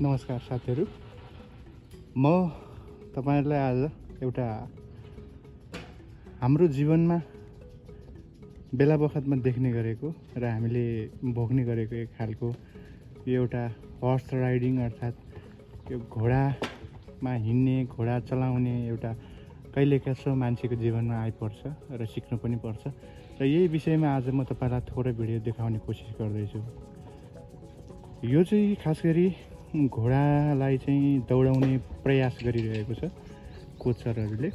नमस्कार साथीहरू। म तपाईँहरूलाई आज एउटा हाम्रो जीवनमा बेला बखतमा देख्ने गरेको र हामीले भोग्ने गरेको एक खालको यो एउटा हर्स राइडिङ अर्थात् यो घोडामा हिँड्ने घोडा चलाउने एउटा कहिले कसो मान्छेको जीवनमा आइपर्छ र सिक्नु पनि पर्छ। र यही विषयमा आज म तपाईँलाई थोरै भिडियो देखाउने कोसिस गर्दैछु। यो चाहिँ खास गरी घोडालाई चाहिँ दौडाउने प्रयास गरिरहेको छ कोचरहरूले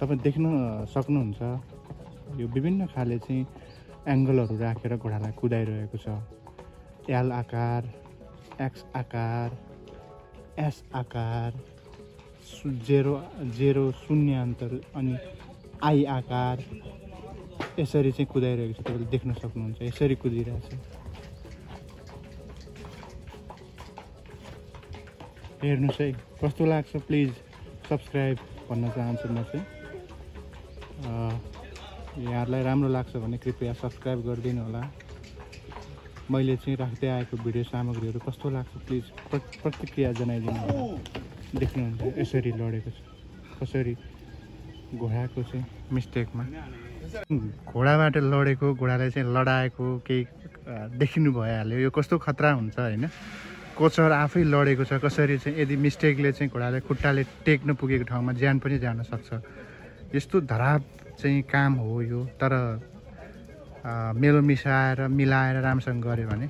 तपाईँ देख्न सक्नुहुन्छ यो विभिन्न खाले चाहिँ एङ्गलहरू राखेर घोडालाई कुदाइरहेको छ। एल आकार एक्स आकार एस आकार जेरो जेरो शून्य अन्तर अनि आई आकार यसरी चाहिँ कुदाइरहेको छ। तपाईँले देख्न सक्नुहुन्छ यसरी कुदिरहेको छ। हेर्नुहोस् है कस्तो लाग्छ प्लिज सब्सक्राइब भन्न चाहन्छु म चाहिँ। यहाँहरूलाई राम्रो लाग्छ भने कृपया सब्सक्राइब गरिदिनु होला। मैले चाहिँ राख्दै आएको भिडियो सामग्रीहरू कस्तो लाग्छ प्लिज प्र प्रतिक्रिया जनाइदिनु होला। देख्नुहुन्छ यसरी लडेको छ। कसरी घोडाको चाहिँ मिस्टेकमा। घोडाबाट लडेको घोडालाई चाहिँ लडाएको केही देखिनु भइहाल्यो। यो कस्तो खतरा हुन्छ होइन? कोचर आफै लडेको छ कसरी चाहिँ यदि मिस्टेकले चाहिँ घोडाले खुट्टाले टेक्न पुगेको ठाउँमा ज्यान पनि जान सक्छ। यस्तो धराप चाहिँ काम हो यो तर मेलो मिसाएर मिलाएर राम्रोसँग गऱ्यो भने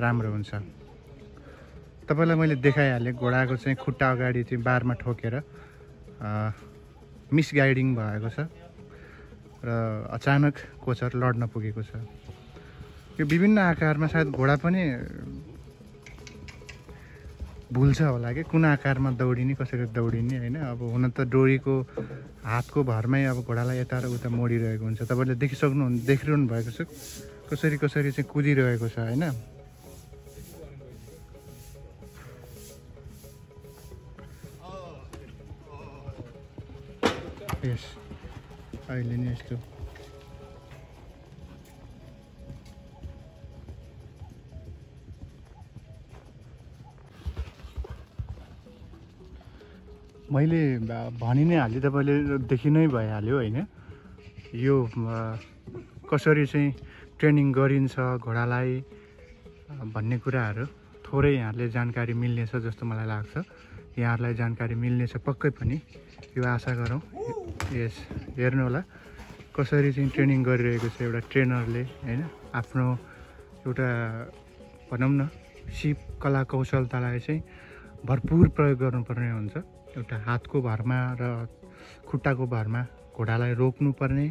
राम्रो हुन्छ। तपाईँलाई मैले देखाइहालेँ घोडाको चाहिँ खुट्टा अगाडि चाहिँ बारमा ठोकेर मिसगाइडिङ भएको छ र अचानक कोचर लड्न पुगेको छ। यो विभिन्न आकारमा सायद घोडा पनि भुल्छ होला कि? कुन आकारमा दौडिने कसरी दौडिने होइन? अब हुन त डोरीको हातको भरमै अब घोडालाई यता र उता मोडिरहेको हुन्छ। तपाईँले देखिसक्नु देखिरहनु भएको छ। कसरी कसरी चाहिँ कुदिरहेको छ होइन? यस। अहिले नि यस्तो मैले भनि नै हालेँ तपाईँले देखि नै भइहाल्यो होइन। यो कसरी चाहिँ ट्रेनिङ गरिन्छ घोडालाई भन्ने कुराहरू थोरै यहाँले जानकारी मिल्नेछ जस्तो मलाई लाग्छ। यहाँहरूलाई जानकारी मिल्नेछ पक्कै पनि। यो आशा गरौँ। यस हेर्नु होला। कसरी चाहिँ ट्रेनिङ गरिरहेको छ एउटा ट्रेनरले होइन? आफ्नो एउटा भनौँ न सिप कला कौशलतालाई चाहिँ भरपुर प्रयोग गर्नुपर्ने हुन्छ। एउटा हातको भरमा र खुट्टाको भरमा घोडालाई रोक्नुपर्ने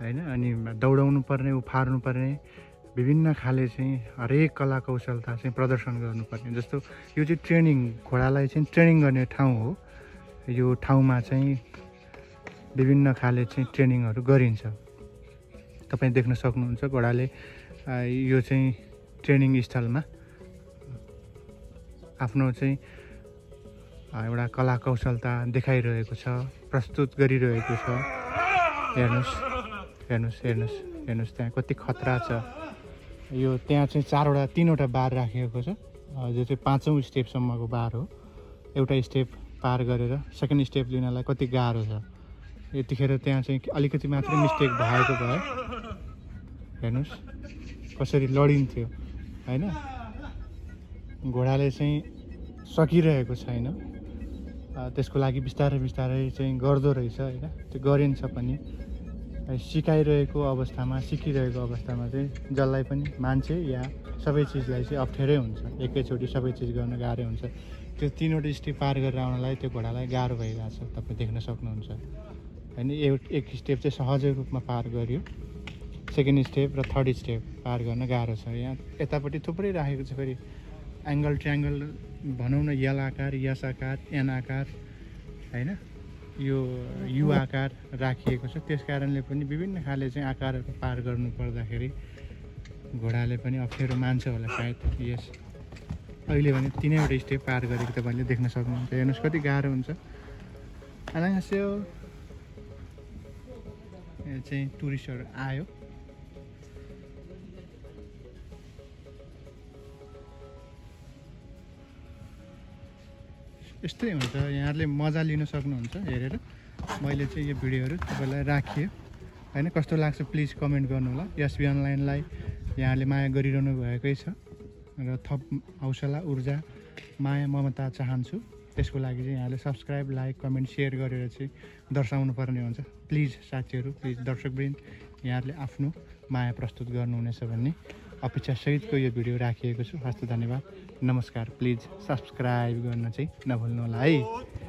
होइन? अनि दौडाउनु पर्ने उफार्नु पर्ने विभिन्न खाले चाहिँ हरेक कला कौशलता चाहिँ प्रदर्शन गर्नुपर्ने। जस्तो यो चाहिँ ट्रेनिङ घोडालाई चाहिँ ट्रेनिङ गर्ने ठाउँ हो। यो ठाउँमा चाहिँ विभिन्न खाले चाहिँ ट्रेनिङहरू गरिन्छ। तपाईँ देख्न सक्नुहुन्छ घोडाले यो चाहिँ ट्रेनिङ स्थलमा आफ्नो चाहिँ एउटा कला कौशलता देखाइरहेको छ प्रस्तुत गरिरहेको छ। हेर्नुहोस् हेर्नुहोस् हेर्नुहोस् हेर्नुहोस् त्यहाँ कति खतरा छ। यो त्यहाँ चाहिँ चारवटा तिनवटा बार राखिएको छ। जो चाहिँ पाँचौँ स्टेपसम्मको बार हो। एउटा स्टेप पार गरेर सेकेन्ड स्टेप लिनलाई कति गाह्रो छ। यतिखेर त्यहाँ चाहिँ अलिकति मात्रै मिस्टेक भएको भए हेर्नुहोस् कसरी लडिन्थ्यो होइन? घोडाले चाहिँ सकिरहेको छैन। त्यसको लागि बिस्तारै बिस्तारै चाहिँ गर्दो रहेछ होइन? त्यो गरिन्छ पनि। सिकाइरहेको अवस्थामा सिकिरहेको अवस्थामा चाहिँ जसलाई पनि मान्छे या सबै चिजलाई चाहिँ अप्ठ्यारै हुन्छ। एकैचोटि सबै चिज गर्न गाह्रो हुन्छ। त्यो तिनवटा स्टेप पार गरेर आउनलाई त्यो घोडालाई गाह्रो भइरहेको छ तपाईँ देख्न सक्नुहुन्छ। होइन एक स्टेप चाहिँ सहजै रूपमा पार गर्यो। सेकेन्ड स्टेप र थर्ड स्टेप पार गर्न गाह्रो छ। यहाँ यतापट्टि थुप्रै राखेको छ फेरि। एङ्गल ट्राङ्गल भनौँ न यल आकार यस आकार एन आकार होइन? यो यु आकार राखिएको छ। त्यस कारणले पनि विभिन्न खाले चाहिँ आकारहरू पार गर्नु पर्दाखेरि घोडाले पनि अप्ठ्यारो मान्छ होला सायद यस। अहिले भने तिनैवटा स्टेप पार गरेको तपाईँले देख्न सक्नुहुन्छ। हेर्नुहोस् कति गाह्रो हुन्छ। अनायास्यो चाहिँ टुरिस्टहरू आयो। यस्तै हुन्छ। यहाँहरूले मजा लिन सक्नुहुन्छ हेरेर। मैले चाहिँ यो भिडियोहरू तपाईँलाई राखेँ होइन कस्तो लाग्छ प्लिज कमेन्ट गर्नु होला एसबी अनलाइनलाई यहाँले माया गरिरहनु भएकै छ। र थप हौसला ऊर्जा माया ममता चाहन्छु। त्यसको लागि चाहिँ यहाँले सब्सक्राइब लाइक कमेन्ट सेयर गरेर चाहिँ दर्शाउनु पर्ने हुन्छ। प्लिज साथीहरू प्लिज दर्शकवृन्द यहाँहरूले आफ्नो माया प्रस्तुत गर्नुहुनेछ भन्ने अपेक्षासहितको यो भिडियो राखिएको छु। हस्त धन्यवाद। नमस्कार। प्लिज सब्सक्राइब गर्न चाहिँ नभुल्नु होला है।